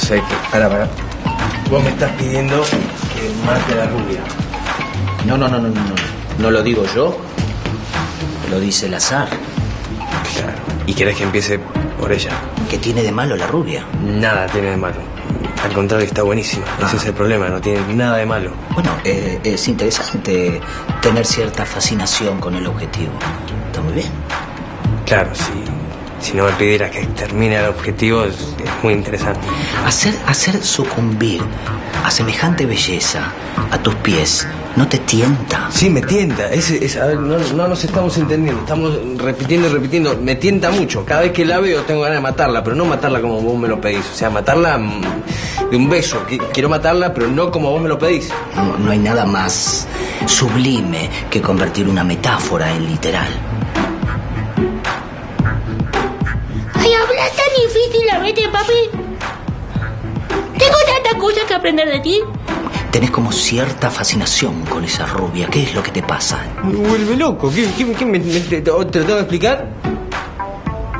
O sea que, para, para. Vos me estás pidiendo que mate a la rubia. No, no, no, no, no, no. No lo digo yo. Lo dice el azar. Claro. ¿Y querés que empiece por ella? ¿Qué tiene de malo la rubia? Nada tiene de malo. Al contrario, está buenísima. Ese es el problema, no tiene nada de malo. Bueno, eh, es interesante tener cierta fascinación con el objetivo. Está muy bien. Claro, si, si no me pidiera que termine el objetivo, es, es muy interesante. Hacer, hacer sucumbir a semejante belleza a tus pies no te tienta. Sí, me tienta. Es, es- a ver, no, no nos estamos entendiendo. Estamos repitiendo y repitiendo. Me tienta mucho. Cada vez que la veo tengo ganas de matarla, pero no matarla como vos me lo pedís. O sea, matarla mm, de un beso. Qui- Quiero matarla, pero no como vos me lo pedís. No, no hay nada más sublime que convertir una metáfora en literal. Hablas tan difícil a veces, papi. Tengo tantas cosas que aprender de ti. Tenés como cierta fascinación con esa rubia. ¿Qué es lo que te pasa? Me vuelve loco. ¿Qué, qué- qué me, me- te, te lo tengo que explicar?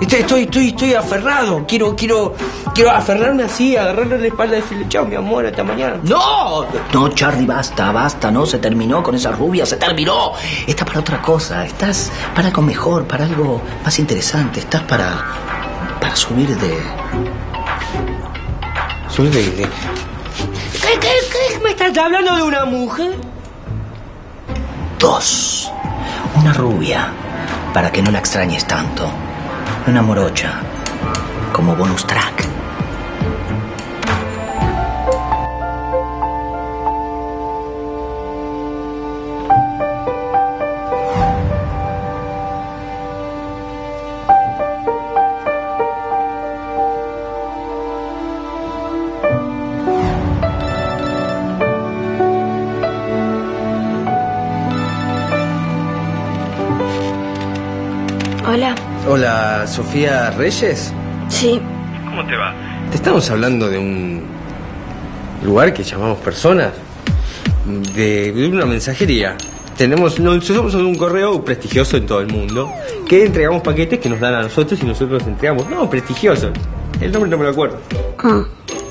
Estoy, estoy, estoy, estoy aferrado. Quiero, quiero, quiero aferrarme así, agarrarle la espalda y decirle, chao, mi amor, hasta mañana. ¡No! No, Charlie, basta, basta, no, se terminó con esa rubia, se terminó. Estás para otra cosa, estás para algo mejor, para algo más interesante, estás para. Subir de. Subir de, de- ¿Qué, qué, qué? ¿Me estás hablando de una mujer? dos. Una rubia, para que no la extrañes tanto. Una morocha, como bonus track. Sofía Reyes. Sí. ¿Cómo te va? Te estamos hablando de un lugar que llamamos personas, de, de una mensajería. Tenemos, nos somos un correo prestigioso en todo el mundo, que entregamos paquetes que nos dan a nosotros y nosotros los entregamos. No, prestigioso. El nombre no me lo acuerdo. Ah,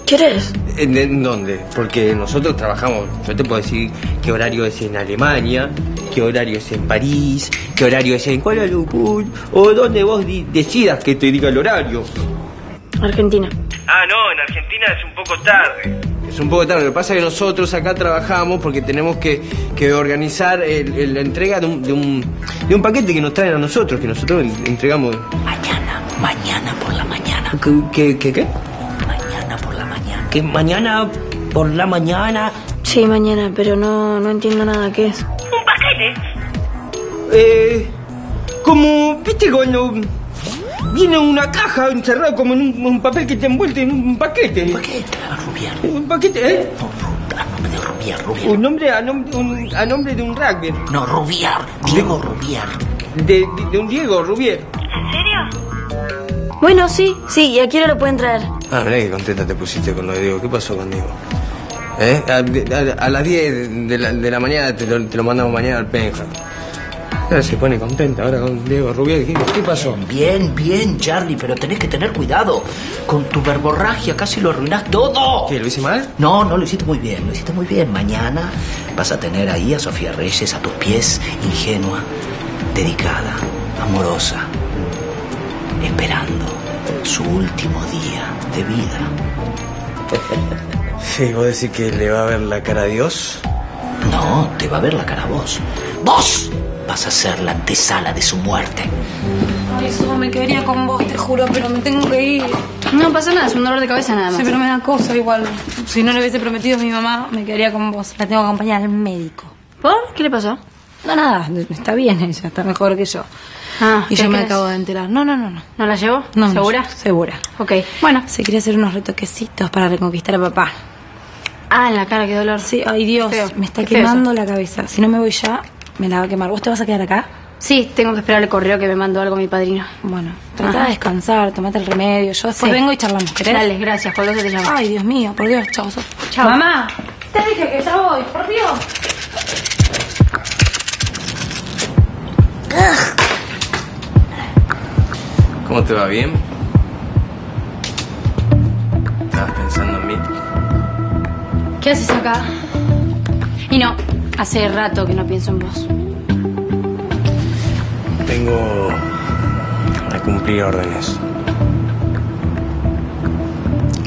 ¿Qué eres? ¿En, en dónde? Porque nosotros trabajamos, yo te puedo decir qué horario es en Alemania, qué horario es en París, qué horario es en Kuala Lumpur, o donde vos decidas que te diga el horario. Argentina. Ah, no, en Argentina es un poco tarde. Es un poco tarde. Lo que pasa es que nosotros acá trabajamos porque tenemos que, que organizar el- el- la entrega de un, de, un, de un paquete que nos traen a nosotros, que nosotros entregamos. Mañana, mañana por la mañana. ¿Qué? ¿Qué? ¿Qué? qué? Que mañana por la mañana. Sí, mañana, pero no, no entiendo nada qué es. ¿Un paquete? Eh, como, viste, cuando viene una caja encerrada como en un, un papel que te envuelve en un paquete. Paquete, a rubia. Un paquete, ¿eh? No, a nombre de Rubiar, Rubiar. Un nombre a nombre, un- a nombre de un rugby. No, Rubiar, Diego Rubiar. De, de- de un Diego Rubier. ¿En serio? Bueno, sí, sí, y a qué hora lo pueden traer. Ah, mirá que contenta te pusiste con lo de Diego. ¿Qué pasó con Diego? ¿Eh? A, de- a- a las 10 de la, de la mañana te lo, te lo mandamos mañana al Penja. Ahora se pone contenta ahora con Diego. ¿Qué, qué pasó? Bien, bien, Charlie, pero tenés que tener cuidado. Con tu verborragia casi lo arruinás todo. ¿Qué, lo hice mal? No, no, lo hiciste muy bien, lo hiciste muy bien. Mañana vas a tener ahí a Sofía Reyes a tus pies, ingenua, dedicada, amorosa, esperando su último día de vida. Sí, vos decís que le va a ver la cara a Dios. No, te va a ver la cara a vos. ¡Vos! Vas a ser la antesala de su muerte. Ay, eso me quedaría con vos, te juro, pero me tengo que ir. No pasa nada, es un dolor de cabeza nada Sí, más. pero me da cosa igual. Si no le hubiese prometido a mi mamá, me quedaría con vos. La tengo que acompañar al médico. ¿Por? ¿Qué le pasó? No, nada, está bien ella, está mejor que yo. Ah, y ¿qué yo me acabo de enterar. No, no, no, no. ¿No la llevó? no ¿Segura? no, segura. Ok, bueno. Se quiere hacer unos retoquecitos para reconquistar a papá. Ah, en la cara, qué dolor. Sí, ay Dios, Feo, me está qué quemando la cabeza. Si no me voy ya, me la va a quemar. ¿Vos te vas a quedar acá? Sí, tengo que esperar el correo que me mandó algo mi padrino. Bueno, trata de descansar, tomate el remedio. Yo después Sí. vengo y charlamos. ¿Querés? Dale, gracias, por eso te llamo. Ay, Dios mío, por Dios, chao. Chao. Mamá, te dije que ya voy, por Dios. ¿Cómo te va? ¿Bien? ¿Estabas pensando en mí? ¿Qué haces acá? Y no, hace rato que no pienso en vos. Vengo a cumplir órdenes.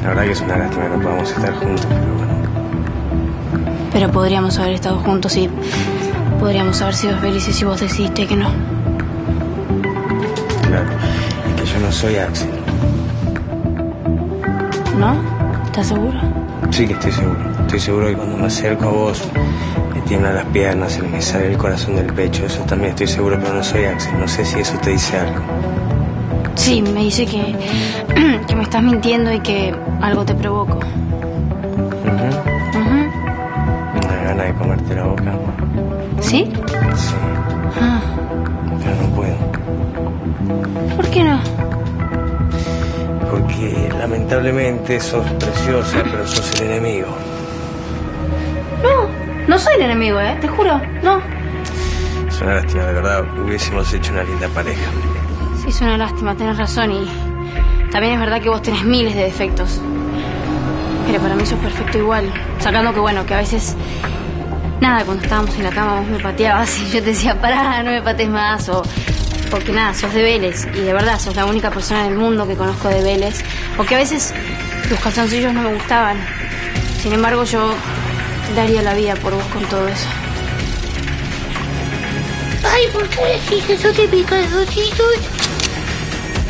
La verdad que es una lástima que no podamos estar juntos, pero bueno. Pero podríamos haber estado juntos y podríamos haber sido felices si vos decidiste que no. Soy Axel. ¿No? ¿Estás seguro? Sí que estoy seguro. Estoy seguro que cuando me acerco a vos, me tiemblan las piernas, se me sale el corazón del pecho. Eso también estoy seguro, pero no soy Axel. No sé si eso te dice algo. Sí, me dice que, que me estás mintiendo y que algo te provoco. Una gana de comerte la boca. ¿Sí? Sí, Ah, pero no puedo. ¿Por qué no? Lamentablemente sos preciosa, pero sos el enemigo. No, no soy el enemigo, ¿eh? Te juro, no. Es una lástima, de verdad. Hubiésemos hecho una linda pareja. Sí, es una lástima, tenés razón y también es verdad que vos tenés miles de defectos. Pero para mí sos perfecto igual. Sacando que, bueno, que a veces... Nada, cuando estábamos en la cama vos me pateabas y yo te decía, pará, no me pates más o... Porque nada, sos de Vélez y de verdad sos la única persona en el mundo que conozco de Vélez. O que a veces tus calzoncillos no me gustaban. Sin embargo, yo daría la vida por vos con todo eso. Ay, ¿por qué decís eso de mis?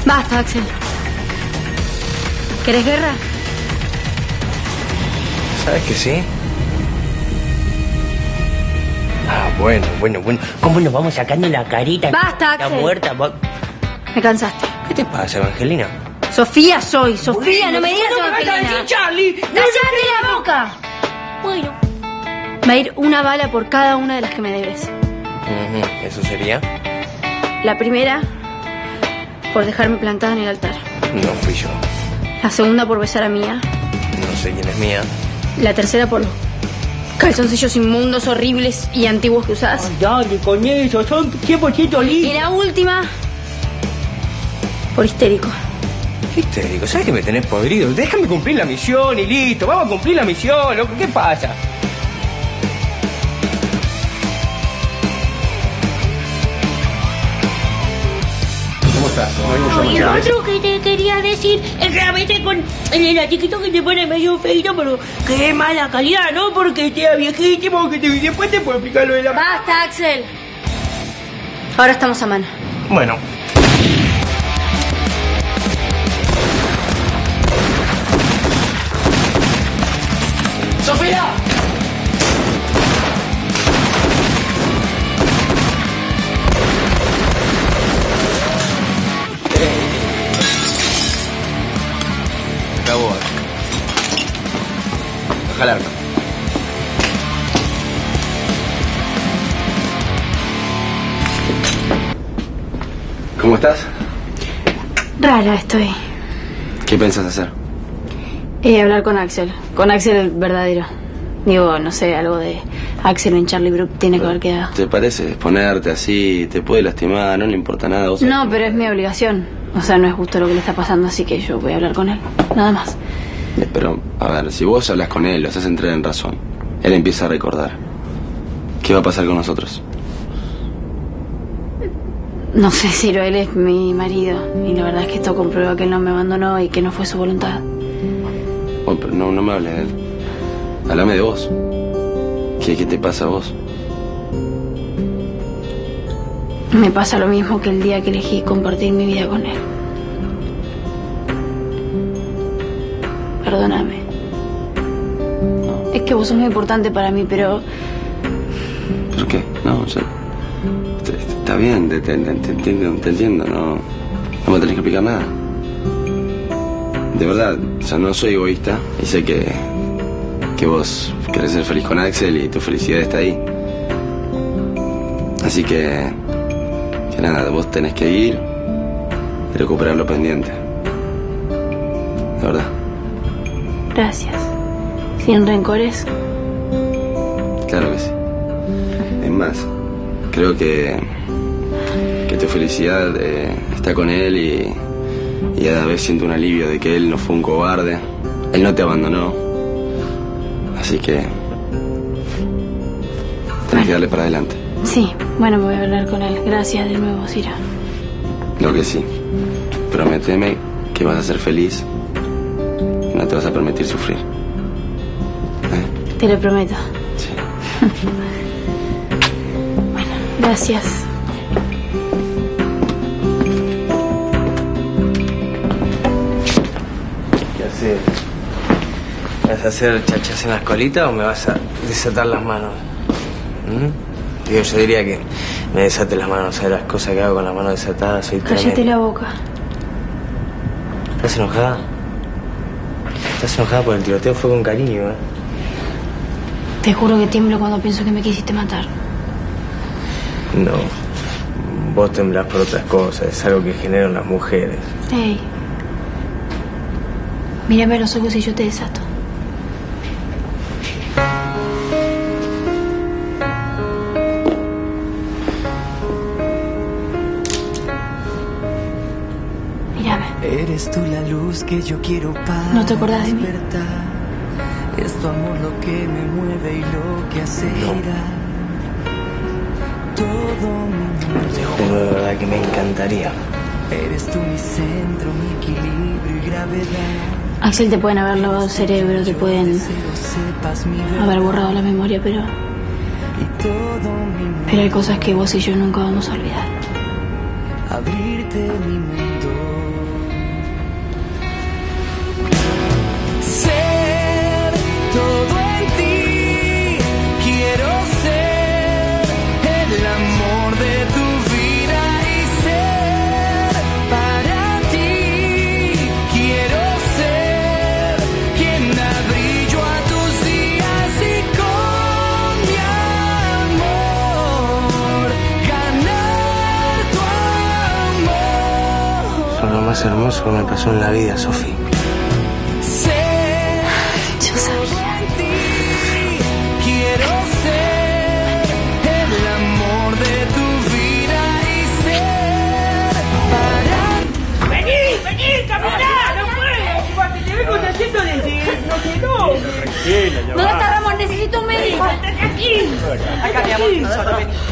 Basta, Axel. ¿Querés guerra? ¿Sabes que sí? Bueno, bueno, bueno. ¿Cómo nos vamos sacando la carita? Basta, Axel. muerta. va- Me cansaste. ¿Qué te pasa, Evangelina? Sofía soy, Sofía, no me digas Evangelina. Charlie! ¡Cállate la boca! Bueno, Va a ir una bala por cada una de las que me debes. ¿Eso sería? La primera, por dejarme plantada en el altar. No fui yo. La segunda, por besar a Mía. No sé quién es mía. La tercera, por calzoncillos inmundos, horribles y antiguos que usás. Dale con eso, son 100% Y la última, por histérico. ¿Qué histérico? ¿Sabes que me tenés podrido? Déjame cumplir la misión y listo. Vamos a cumplir la misión, loco. ¿Qué pasa? ¿Cómo estás? y lo otro que te quería decir es que a veces con el elastiquito que te pone medio feito, pero que es mala calidad, ¿no? Porque te viejísimo, que te, después te puedo explicar lo de la... ¡Basta, Axel! Ahora estamos a mano. Bueno. Estás? Rara estoy. ¿Qué piensas hacer? Eh, hablar con Axel. Con Axel el verdadero. Digo, no sé, algo de Axel en Charlie Brook tiene que haber quedado. ¿Te parece exponerte así? Te puede lastimar, no le importa nada. vos No, pero es mi obligación. O sea, no es justo lo que le está pasando, así que yo voy a hablar con él. Nada más. Eh, Pero, a ver, si vos hablas con él, lo haces entrar en razón. Él empieza a recordar. ¿Qué va a pasar con nosotros? No sé si él es mi marido. Y la verdad es que esto comprueba que él no me abandonó y que no fue su voluntad. Oh, pero no, no me hables de él. Háblame de vos. ¿Qué, ¿Qué te pasa a vos? Me pasa lo mismo que el día que elegí compartir mi vida con él. Perdóname. Es que vos sos muy importante para mí, pero ¿Pero qué? No, te- te- Está bien, te, te- te- te entiendo, te entiendo, no... No me tenés que explicar nada. De verdad, o sea, no soy egoísta y sé que... Que vos querés ser feliz con Axel y tu felicidad está ahí. Así que... Que nada, vos tenés que ir y recuperar lo pendiente. De verdad. gracias. Sin rencores. Claro que sí. Es más, creo que, felicidad eh, está con él y, y a la vez siento un alivio de que él no fue un cobarde Él no te abandonó. Así que... Tenés que darle para adelante. Sí, bueno, voy a hablar con él. Gracias de nuevo, Cira. Lo que sí. Prométeme que vas a ser feliz. y No te vas a permitir sufrir. ¿Eh? Te lo prometo. Sí. Gracias. ¿Qué haces? ¿Me ¿Vas a hacer chachas en las colitas o me vas a desatar las manos? ¿Mm? Digo, yo diría que me desate las manos, ¿sabes las cosas que hago con las manos desatadas? Soy Cállate tremendo. la boca. ¿Estás enojada? ¿Estás enojada por el tiroteo? Fue con cariño, ¿eh? Te juro que tiemblo cuando pienso que me quisiste matar. No. Vos temblás por otras cosas, es algo que generan las mujeres. Ey. Mírame los ojos y yo te desato. Mírame. Eres tú la luz que yo quiero para ¿No te acordás de mí? Es tu amor lo que me mueve y lo que acelera. Todo mi Te juro de verdad que me encantaría. Eres tú mi centro, mi equilibrio y gravedad. Axel, te pueden haber lavado el cerebro, te pueden mi haber borrado la memoria, pero, mi pero hay cosas que vos y yo nunca vamos a olvidar. Más hermoso que me pasó en la vida, Sofi. Yo sabía. quiero ser el amor de tu vida y ser para ¡Vení, vení, capitán! ¡No puedo! Porque te vengo haciendo desde... no sé, no. ¿Dónde está Ramón? Necesito un médico. ¡Estate aquí! Acá, mi amor, ven,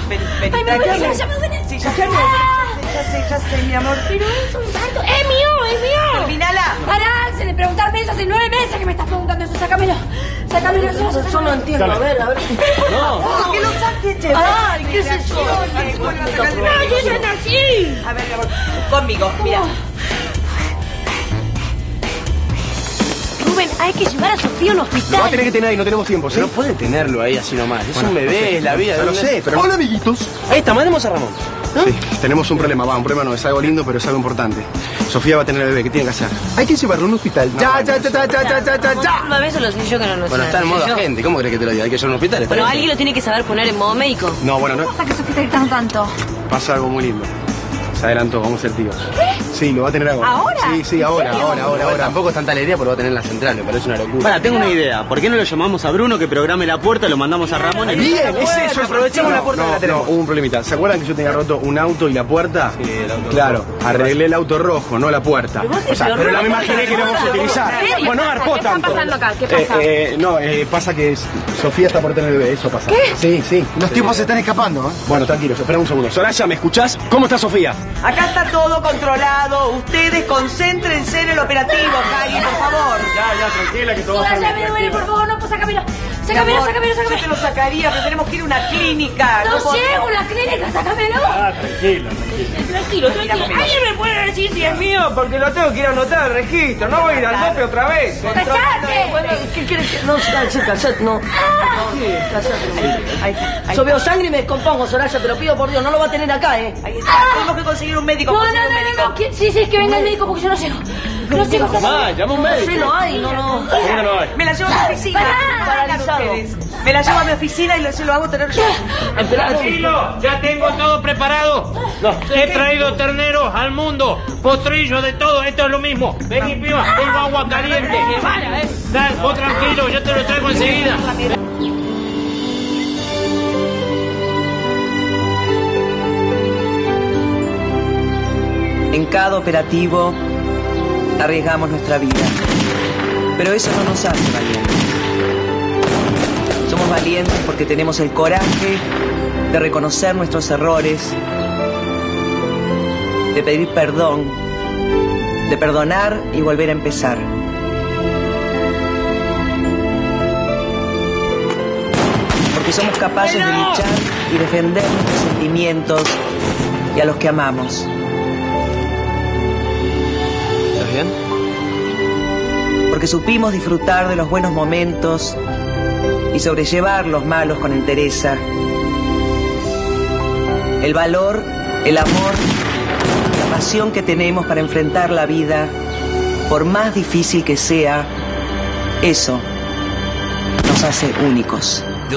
ven, ven. Ay, me duele, ya, ya me duele. Ya sé, ya sé, mi amor. Pero es un tanto. ¡Es mío! ¡Es mío! Terminala. Pará, se le preguntarme eso hace nueve meses que me estás preguntando eso. Sácamelo. Sácamelo. Yo, Yo no entiendo, a ver, a ver. No. Que lo saque, che. Ay, qué sé yo. ¡No, yo ya nací! A ver, mi amor, conmigo, mira. Hay que llevar a Sofía a un Lo va a hospital. tener que tener ahí, no tenemos tiempo, ¿sí? No puede tenerlo ahí así nomás. Es un bebé, es la vida. Ya lo ¿dónde- sé, pero... Hola, amiguitos. Ahí está, mandemos a Ramón. Sí, tenemos un problema, va, un problema no, es algo lindo, pero es algo importante. Sofía va a tener el bebé, ¿qué tiene que hacer? Hay que llevarlo a un hospital. Ya, ya, ya, ya, ya, ya, ya, ya, ya. Una vez lo sé yo que no lo sé. Bueno, está en modo Yo. agente. ¿Cómo crees que te lo diga? Hay que llevar a un hospital. Bueno, alguien lo tiene que saber poner en modo médico. No, bueno, no, ¿Pasa que Sofía está gritando tanto? pasa algo muy lindo. Se adelantó, vamos a ser tíos. Sí, lo va a tener ahora. ¿Ahora? Sí, sí, ahora, ahora, ahora, ahora. Tampoco es tanta alegría porque lo va a tener en la central. Me parece una locura. Para, tengo una idea. ¿Por qué no lo llamamos a Bruno que programe la puerta, lo mandamos a Ramón? y- Bien, es eso, aprovechemos la puerta no, que la tenemos. No, hubo un problemita. ¿Se acuerdan que yo tenía roto un auto y la puerta? Sí, el auto Claro, arreglé el auto rojo, no la puerta. O sea, pero la me imaginé que lo vamos a utilizar. Bueno, no garpó ¿Qué está tanto. pasando acá? ¿Qué Eh, pasa? eh, no, eh, pasa que Sofía está por tener bebé, eso pasa. ¿Qué? Sí, sí. Los tipos se están escapando, ¿eh? Bueno, tranquilos, espera un segundo. Soraya, ¿me escuchás? ¿Cómo está Sofía? Acá está todo controlado. Ustedes concéntrense en el operativo, Cari, por favor. Ya, ya, tranquila, que todo va a estar duele, por favor, no, pues sácamelo. Sácamelo, amor, sácamelo, Yo te sácamelo. lo sacaría, pero tenemos que ir a una clínica. No puedo- llego a la clínica, sácamelo. Tranquilo, tranquilo. ¿Alguien me puede decir si es mío? Porque lo tengo que ir a anotar al registro. No voy a ir al dope otra vez. ¡Cállate! ¿Qué quieres que.? No, cállate, cállate, no. Yo veo sangre y me descompongo, Soraya, te lo pido por Dios, no lo va a tener acá, ¿eh? Ahí está. Tenemos que conseguir un médico. No, no, no, no, no. ¿Quién- Sí, sí, que venga el médico porque yo no llego. No llego. Ah, llama un Sí, no hay, no, no. ¿Cómo no hay? Me la llevo a mi oficina. Paralizado. Me la llevo a mi oficina y lo, se lo hago tener yo. Tranquilo, ya tengo todo preparado. He traído terneros al mundo, potrillo de todo, esto es lo mismo. Vení, piba, tengo agua caliente. Dale, vos tranquilo, yo te lo traigo enseguida. En cada operativo arriesgamos nuestra vida. Pero eso no nos hace valientes. Somos valientes porque tenemos el coraje de reconocer nuestros errores, de pedir perdón, de perdonar y volver a empezar. Porque somos capaces de luchar y defender nuestros sentimientos y a los que amamos. Bien? Porque supimos disfrutar de los buenos momentos y sobrellevar los malos con entereza. El valor, el amor, la pasión que tenemos para enfrentar la vida, por más difícil que sea, eso nos hace únicos. El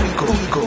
único, único.